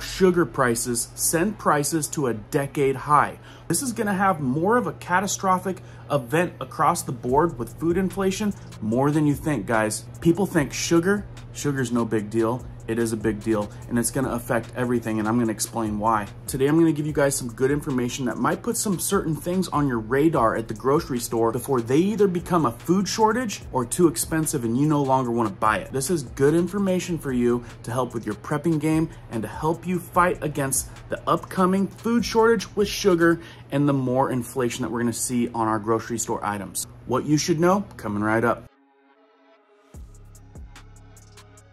sugar prices send prices to a decade high. This is gonna have more of a catastrophic event across the board with food inflation more than you think, guys. People think sugar, sugar's no big deal it is a big deal and it's gonna affect everything and I'm gonna explain why. Today I'm gonna give you guys some good information that might put some certain things on your radar at the grocery store before they either become a food shortage or too expensive and you no longer wanna buy it. This is good information for you to help with your prepping game and to help you fight against the upcoming food shortage with sugar and the more inflation that we're gonna see on our grocery store items. What you should know, coming right up.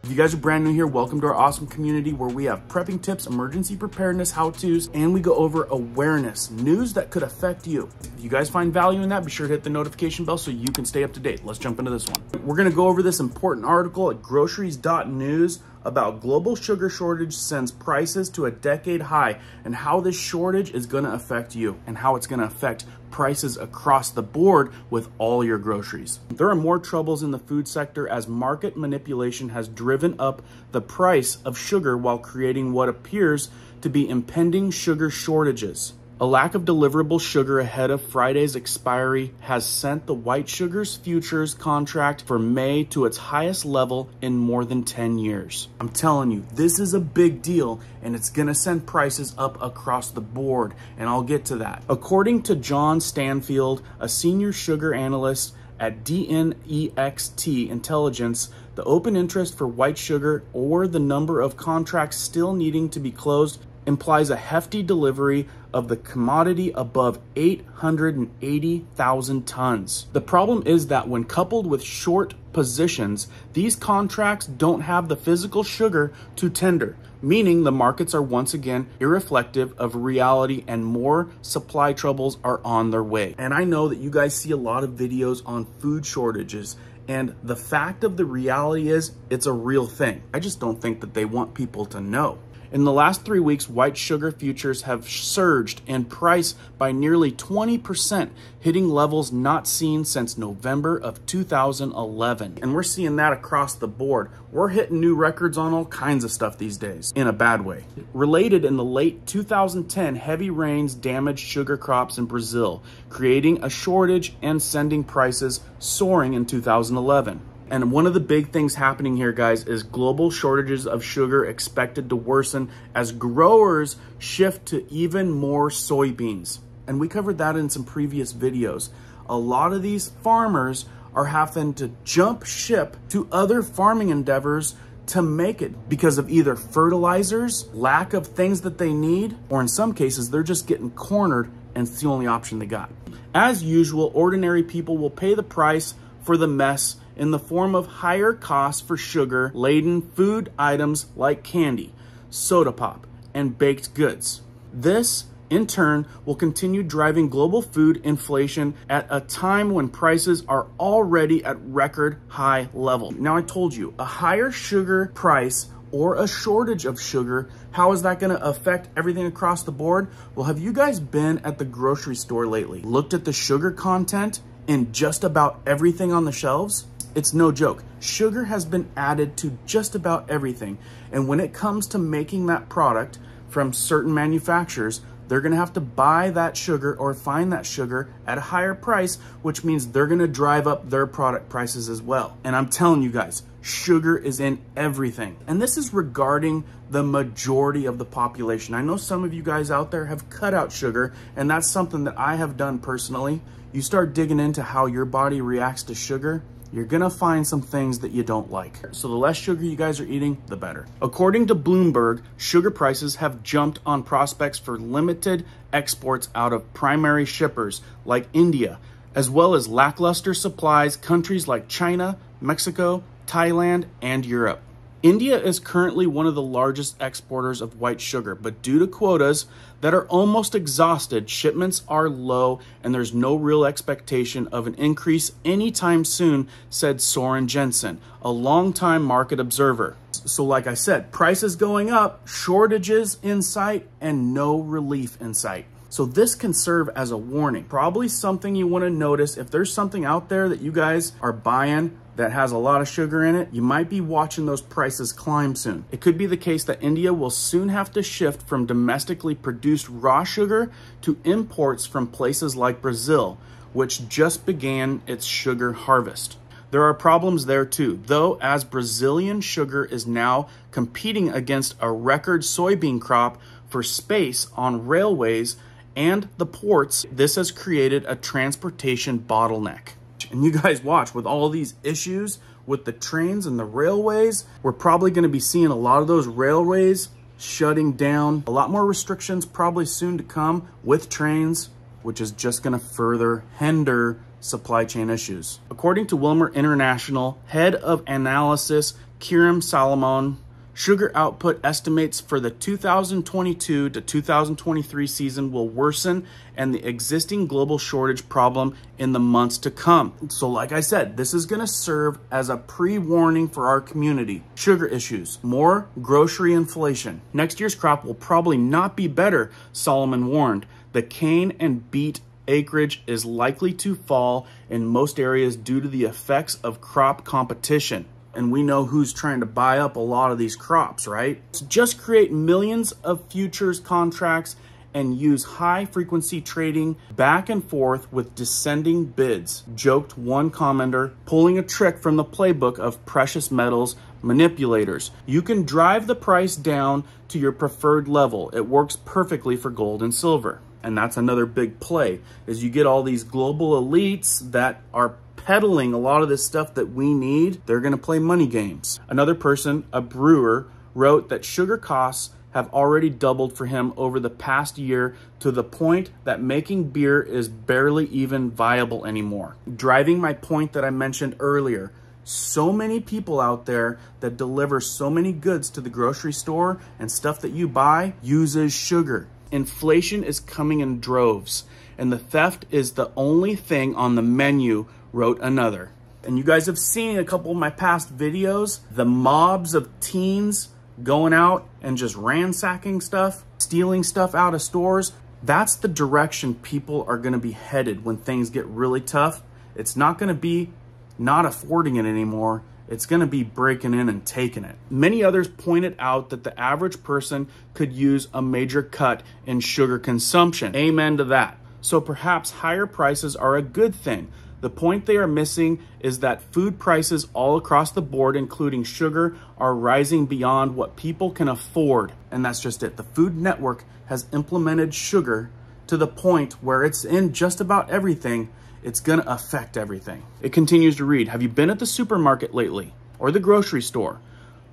If you guys are brand new here, welcome to our awesome community where we have prepping tips, emergency preparedness, how-tos, and we go over awareness, news that could affect you. If you guys find value in that, be sure to hit the notification bell so you can stay up to date. Let's jump into this one. We're gonna go over this important article at groceries.news about global sugar shortage sends prices to a decade high and how this shortage is going to affect you and how it's going to affect prices across the board with all your groceries. There are more troubles in the food sector as market manipulation has driven up the price of sugar while creating what appears to be impending sugar shortages. A lack of deliverable sugar ahead of Friday's expiry has sent the white sugars futures contract for May to its highest level in more than 10 years. I'm telling you, this is a big deal and it's gonna send prices up across the board, and I'll get to that. According to John Stansfield, a senior sugar analyst at DNEXT Intelligence, the open interest for white sugar or the number of contracts still needing to be closed implies a hefty delivery of the commodity above 880,000 tons. The problem is that when coupled with short positions, these contracts don't have the physical sugar to tender, meaning the markets are once again irreflective of reality and more supply troubles are on their way. And I know that you guys see a lot of videos on food shortages and the fact of the reality is it's a real thing. I just don't think that they want people to know. In the last three weeks, white sugar futures have surged in price by nearly 20%, hitting levels not seen since November of 2011. And we're seeing that across the board. We're hitting new records on all kinds of stuff these days, in a bad way. Related in the late 2010, heavy rains damaged sugar crops in Brazil, creating a shortage and sending prices soaring in 2011. And one of the big things happening here, guys, is global shortages of sugar expected to worsen as growers shift to even more soybeans. And we covered that in some previous videos. A lot of these farmers are having to jump ship to other farming endeavors to make it because of either fertilizers, lack of things that they need, or in some cases, they're just getting cornered and it's the only option they got. As usual, ordinary people will pay the price for the mess in the form of higher costs for sugar-laden food items like candy, soda pop, and baked goods. This in turn, will continue driving global food inflation at a time when prices are already at record high level. Now I told you, a higher sugar price or a shortage of sugar, how is that gonna affect everything across the board? Well, have you guys been at the grocery store lately? Looked at the sugar content in just about everything on the shelves? It's no joke. Sugar has been added to just about everything. And when it comes to making that product from certain manufacturers, they're gonna have to buy that sugar or find that sugar at a higher price, which means they're gonna drive up their product prices as well. And I'm telling you guys, sugar is in everything. And this is regarding the majority of the population. I know some of you guys out there have cut out sugar, and that's something that I have done personally. You start digging into how your body reacts to sugar, you're gonna find some things that you don't like. So the less sugar you guys are eating, the better. According to Bloomberg, sugar prices have jumped on prospects for limited exports out of primary shippers like India, as well as lackluster supplies countries like China, Mexico, Thailand, and Europe. India is currently one of the largest exporters of white sugar, but due to quotas that are almost exhausted, shipments are low and there's no real expectation of an increase anytime soon, said Soren Jensen, a longtime market observer. So, like I said, prices going up, shortages in sight, and no relief in sight. So this can serve as a warning. Probably something you want to notice if there's something out there that you guys are buying that has a lot of sugar in it, you might be watching those prices climb soon. It could be the case that India will soon have to shift from domestically produced raw sugar to imports from places like Brazil, which just began its sugar harvest. There are problems there too, though as Brazilian sugar is now competing against a record soybean crop for space on railways and the ports, this has created a transportation bottleneck. And you guys watch with all these issues with the trains and the railways, we're probably gonna be seeing a lot of those railways shutting down. A lot more restrictions probably soon to come with trains, which is just gonna further hinder supply chain issues. According to Wilmar International, head of analysis Kiram Salomon, sugar output estimates for the 2022 to 2023 season will worsen and the existing global shortage problem in the months to come. So like I said, this is going to serve as a pre-warning for our community. Sugar issues, more grocery inflation. Next year's crop will probably not be better, Solomon warned. The cane and beet acreage is likely to fall in most areas due to the effects of crop competition. And we know who's trying to buy up a lot of these crops, right? To just create millions of futures contracts and use high frequency trading back and forth with descending bids, joked one commenter, pulling a trick from the playbook of precious metals manipulators. You can drive the price down to your preferred level. It works perfectly for gold and silver. And that's another big play is you get all these global elites that are peddling a lot of this stuff that we need. They're going to play money games. Another person, a brewer, wrote that sugar costs have already doubled for him over the past year to the point that making beer is barely even viable anymore. Driving my point that I mentioned earlier, so many people out there that deliver so many goods to the grocery store and stuff that you buy uses sugar. Inflation is coming in droves, and the theft is the only thing on the menu, wrote another. And you guys have seen a couple of my past videos, the mobs of teens going out and just ransacking stuff, stealing stuff out of stores. That's the direction people are gonna be headed when things get really tough. It's not gonna be not affording it anymore it's going to be breaking in and taking it. Many others pointed out that the average person could use a major cut in sugar consumption. Amen to that. So perhaps higher prices are a good thing. The point they are missing is that food prices all across the board, including sugar, are rising beyond what people can afford. And that's just it. The Food Network has implemented sugar to the point where it's in just about everything it's going to affect everything. It continues to read, have you been at the supermarket lately or the grocery store?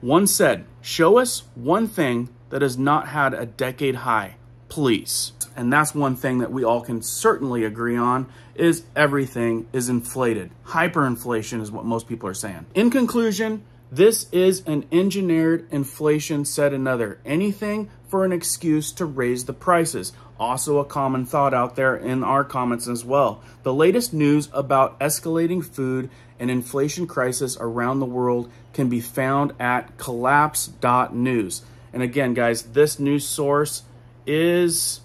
One said, show us one thing that has not had a decade high, please. And that's one thing that we all can certainly agree on is everything is inflated. Hyperinflation is what most people are saying. In conclusion, this is an engineered inflation, said another. Anything for an excuse to raise the prices. Also a common thought out there in our comments as well. The latest news about escalating food and inflation crisis around the world can be found at collapse.news. And again, guys, this news source is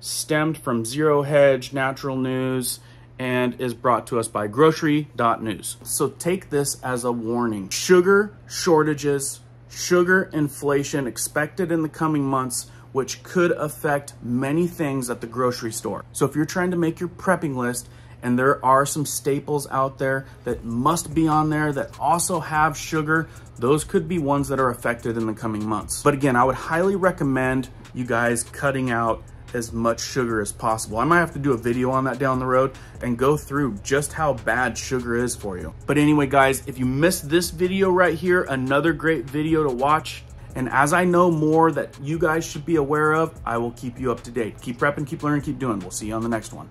stemmed from Zero Hedge, Natural News, and is brought to us by grocery.news. So take this as a warning. Sugar shortages, sugar inflation expected in the coming months, which could affect many things at the grocery store. So if you're trying to make your prepping list and there are some staples out there that must be on there that also have sugar, those could be ones that are affected in the coming months. But again, I would highly recommend you guys cutting out as much sugar as possible. I might have to do a video on that down the road and go through just how bad sugar is for you. But anyway, guys, if you missed this video right here, another great video to watch. And as I know more that you guys should be aware of, I will keep you up to date. Keep prepping, keep learning, keep doing. We'll see you on the next one.